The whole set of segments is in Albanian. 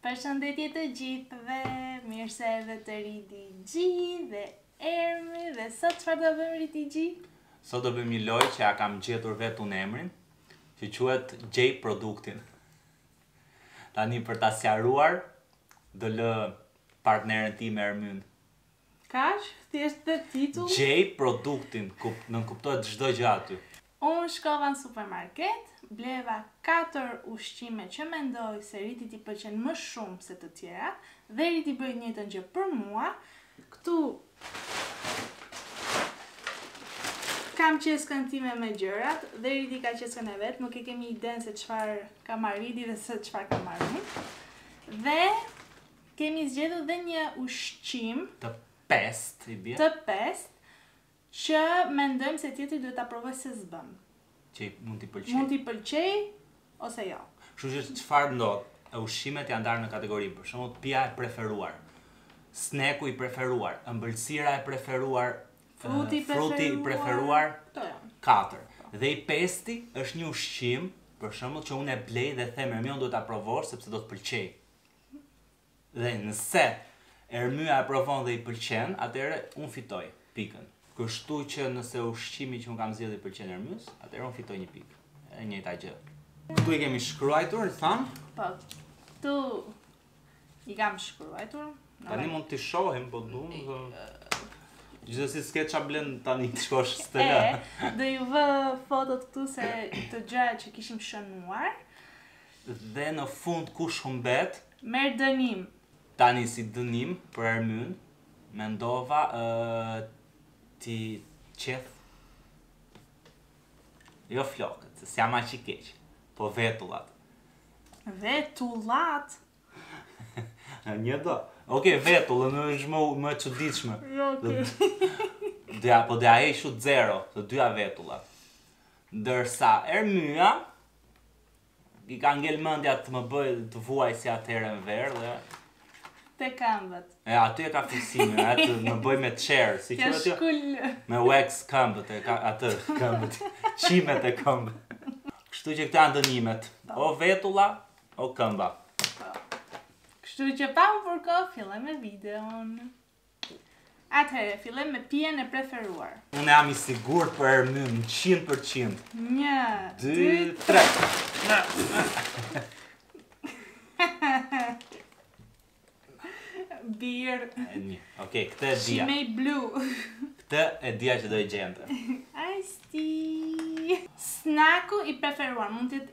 Përshëndetje të gjithëve, mirë se erdhët te Riti G dhe Ermy dhe sot çfarë do bëjmë Riti G? Sot do bëjmë një lojë që ia kam gjetur vetë unë emrin, që quhet Gjej produktin. Tani për ta sqaruar, do lë partneren time Ermyn Kaq thjesht dhe titull. Gjej produktin ku nënkuptohet çdo gjë aty. Unë shkova në supermarket, bleva katër ushqime që mendoj se Ritit i pëlqen më shumë se të tjerat dhe Riti bëri të njëjtën gjë për mua. Këtu kam qeskën time me gjërat dhe Riti ka qeskën e vet, nuk e kemi idenë se çfarë ka marrë Riti dhe se çfarë kam marrë unë. Dhe Kemi zgjedhur dhe një ushqim. Të pestë i bie. Të pestë që mendojmë se tjetri duhet ta provojë se s'bën. Që mund t'i pëlqejë. Mund t'i pëlqejë ose jo. Kështu që çfarë ndodh? Ushqimet janë ndarë në kategori, për shembull, pija e preferuar, sneku i preferuar, ëmbëlsira e preferuar, fruti i preferuar, këto janë. Katër. Dhe i pesti është një ushqim, për shembull, që unë e blej dhe them, "Ermy, duhet ta provosh sepse do të pëlqejë." Dhe nëse Ermya e provon dhe i pëlqen, atëherë unë fitoj pikën. Kështu që nëse ushqimi që unë kam zgjedhë i pëlqen Ermys, atëherë unë fitoj një pikë. E njëjta gjë. Këtu i kemi shkruajtur, thënë? Po. Këtu i kam shkruajtur. Tani mund t'i shohim, po duam të Gjithsesi s'ke ça bën tani të shkosh të lë. Do ju vë fotot këtu sepse gjërat që kishim shënuar. Dhe në fund kush humbet? Merr dënim. Tani si dënim për Ermyn mendova t'i qeth jo flokët, se s'jam aq i keq, po vetullat. Vetullat? Një do. Ok, vetullë, një është më, më e çuditshme. Jo, ok. Dhe po deshe heq zero, të dyja vetullat. Ndërsa Ermyja I ka ngel mendja të më bëj të vuaj si atëherë në verë dhe te këmbët. E aty e ka fiksimin, të më bëjë me çer, si quhet ajo? Shkul... Me wax këmbët e ka atë këmbët. Qimet e këmbës. Kështu që këto janë dënimet. Po. O vetulla, o këmba. Po. Kështu që pa humbur kohë, fillojmë me videon. Atëherë, fillojmë me pijen e preferuar. Unë jam i sigurt për Ermyn, 100%. 1 2 3. Birrë. Okej, okay, këtë e dia. Chimay blu. Këtë e dia që do i gjente. Ice tea. Snaku i preferuar mund të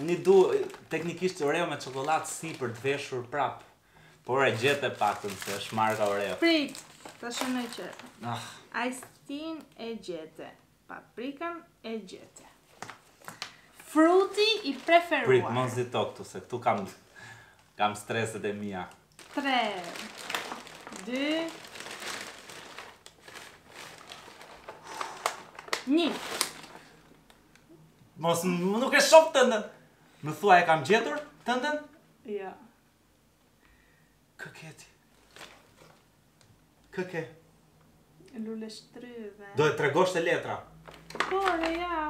Unë i du teknikisht Oreo me çokollatë si për të veshur prap. Por e gjetë e paktën se është marka Oreo. Prit, ta shënoj çik. Ah. Ice tea-n e gjete, paprikën e gjete. Fruti i preferuar. Prit, mos nxito këtu se këtu kam kam streset e mia. 3 2 1 Mos më nuk e shoh tënden. Më thua e kam gjetur tënden? Ja. Kë ke ti? Kë ke? Luleshtrydhe. Do e tregosh te letra. Po, dhe ja.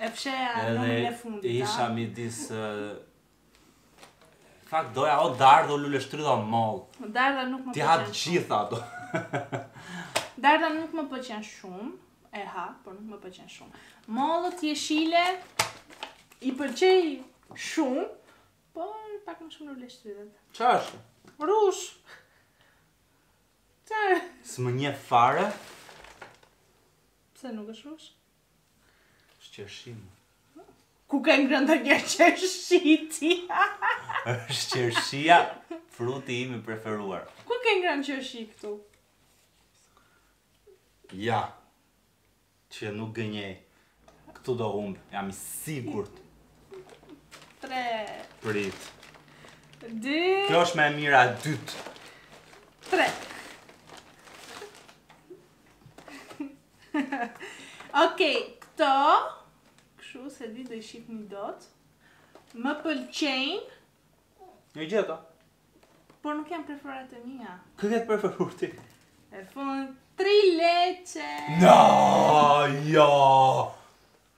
E fshiva në në fund. Edhe isha midis Fakt doja o dardhë o luleshtrydhe o mollë. Dardha nuk më pëlqen. Ti i ha të gjitha ato. dardha nuk më pëlqen shumë. E ha, por nuk më pëlqen shumë. Mollët jeshile i pëlqej shumë, por pak më shumë luleshtrydhet. Çfarë është? Rrush. Çfarë? S'më njeh fare. Pse nuk është rrush? Është qershia. Ku ka ngrënë ndonjë qershi ti? është qershia fruti im i preferuar. Ku ka ngrënë qershi këtu? Ja, që nuk gënjej. Këtu do humb, jam i sigurt. Tre. Prit. Dy. Kjo është më e mira e dytë. Tre. Okej, këto, kështu s'e di do i shohim dot, më pëlqejnë. Gjithë këto? Por nuk janë preferuarat e mia. Kë ke të preferuar ti? E fund, trileçe! No, jo!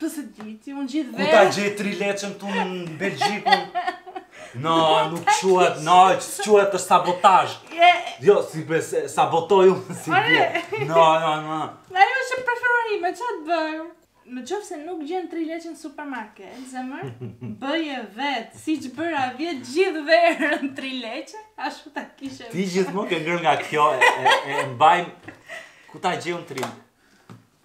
Po s'e di ti, unë gjithë verë... Ku ta gjeja trileçen këtu në Belgjikë? No, nuk quhet, no, që quhet është sabotazh. Jo, si be, sabotoj unë si bje. No, no, no. Na jo që preferoj me që atë bërë. Në qoftë se nuk gjen trileçe në supermarket, zemër, bëje vetë, siç bëra vjet gjithë verën trileçen, ashtu ta kishe... Ti gjithmonë ke ngrënë nga kjo e, e, e mban mend... Ku ta gjeja unë trileçen?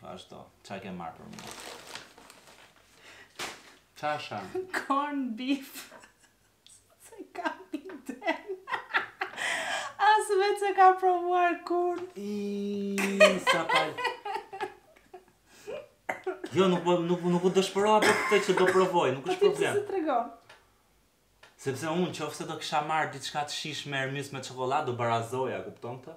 Vazhdo, ça ke marrë për mua? Ça janë? Corn beef. S'e kam idenë. As vetë s'e kam provuar kurrë. Iiii, sa palë. Jo, nuk po nuk nuk u dëshpërova për këtë që do provoj, nuk po është problem. Po ti trego. Sepse unë qoftë se do kisha marrë diçka të shijshme myshk me çokoladë do barazoja, kupton këtë?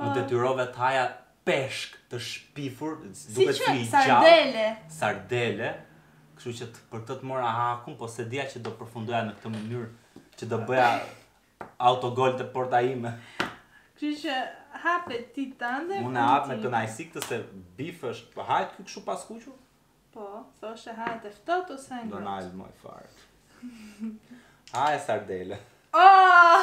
Më detyrove të haja peshk të shpifur, duket si i gjallë, sardele, kështu që për këtë të mora hakun, po s'e dija që do përfundoja në këtë mënyrë, që do bëja autogol te porta ime. Kështu që hape ti tande. Unë e hap me kënaqësi këtë se bif është, po hahet ky kështu pa skuqur? Po, thoshe hahet e ftohtë ose e ngrohtë? Do na lë moj fare. Hahet sardele. Oh!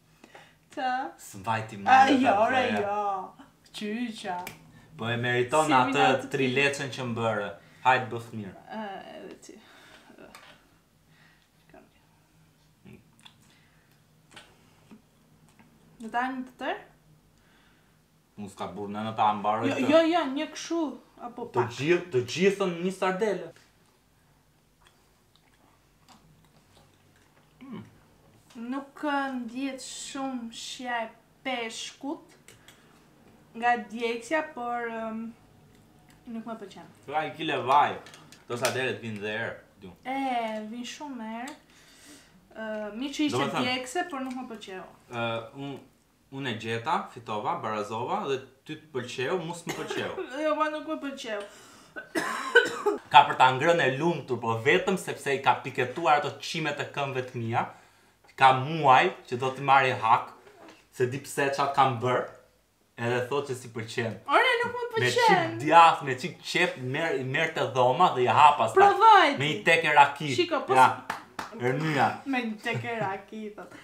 Të. S'mbajti më. Ai jo, ore jo. Qyqa. Po e meriton atë trileçen që m'bëre. Hajt të bëftë mirë. Ë, edhe ti. Në ta një të tërë? Unë s'ka burë në në ta ambarë jo, të... Jo, jo, një kështu, apo pak. Të gjithë, të gjithë në një sardelë. Nuk ndihet shumë shija e peshkut nga djegësja, por um, nuk më pëlqen. Po ka një kile vaj, do sa herë të vijnë dhe erë. E, vijnë shumë erë. Uh, mirë që ishte djegëse, por nuk më pëlqeu. Uh, unë Unë e gjeta, fitova, barazova dhe ty të pëlqeu, mu s'më pëlqeu. Jo ma nuk më pëlqeu. Ka për ta ngrënë e lumtur po vetëm sepse i ka piketuar ato qimet e këmbëve të mia, ka muaj që do t'i marri hak, se di pse ça i kam bërë, edhe thotë që s'i pëlqen. Ore nuk më pëlqen. Me çik djathë, me çik qepë merri merr te dhoma dhe i ha pastaj. Provoje ti. Me një teke raki. Shiko, po. Ja. Rrnija. Me një teke raki thotë.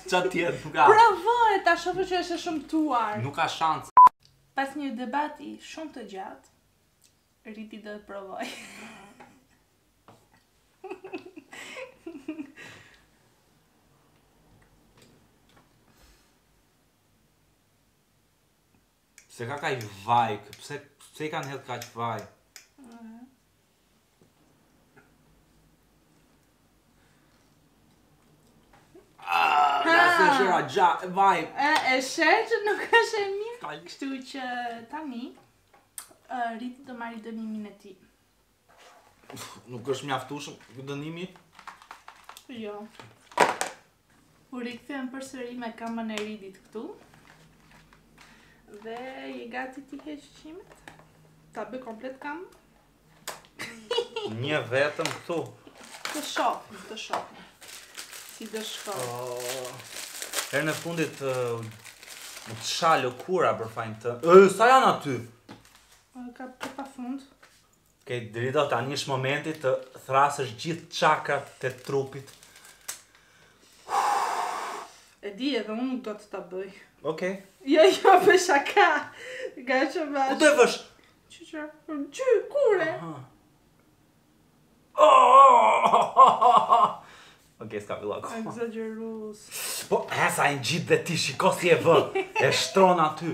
Ça tjetër nuk ka. Provoje ta shohësh që është e shëmtuar. Nuk ka shans. Pas një debati shumë të gjatë, Ridi do ta provojë. Pse ka kaq vaj, pse, pse i kanë hedhur kaq vaj? Ah, na se shira gja, vaj. E, e sheh që nuk është e mirë. Kështu që tani, Ridi të marri dënimin e tij. Nuk është mjaftueshëm, dënimi? Jo. U rikthyem përsëri me këmbën e Ridit këtu Dhe je gati t'i heq qimet Ta bëj komplet këmbën Një vetëm këtu Të shofim, të shofim Si do shkojë oh. Herën e fundit uh, M'u ça lëkura për fajin tënd Ë, sa janë aty? Ka për pa fund Okej, Drita, tani është momenti të thërrasësh gjithë çakrat e trupit. E di edhe unë nuk do të ta bëj. Okej. Jo, jo, për shaka. Ga që më. Ku do e vësh? Që që? Që, kure? Aha. Ok, s'ka vila ku. Exagerus. Po, e sa i ngjit dhe ti shiko si e vë. E shtron aty.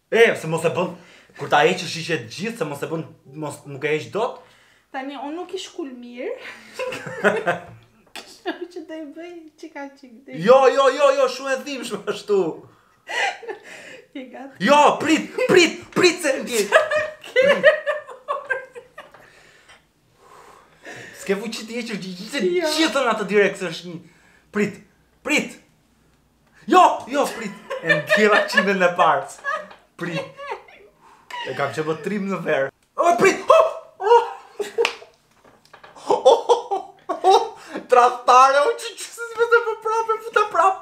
E, se mos e bën, kur ta heqësh hiqe të gjithë, se mos e bën, mos nuk e heq dot. Tani, unë nuk i shkul mirë. Kështë nuk që të i bëj, që ka që këtë. Jo, jo, jo, jo, shumë e dhimbshme ashtu. Je gati. Jo, prit, prit, prit se në tjetë. S'ke fuqi t'i heqësh gjithë gjithë në atë direkt se është një prit. Prit. Jo, jo, prit. E ndjeva qimen në parc. Prit. E kam qen po trim në verë. O prit. Tradhtare, o që që si me të më prapë, me futa prapë.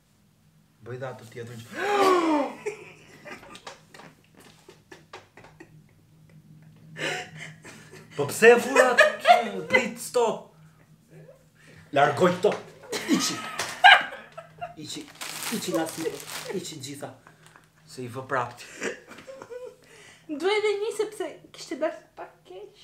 Bëj dhe atë tjetër që... Po pse e vura atë që... Prit, stop! Largoj këto! Hiqi! Hiqi, hiqi nga sytë, hiqi të gjitha. Se i vë prapë ti. Duhet dhe një sepse kishte bërë pak keq.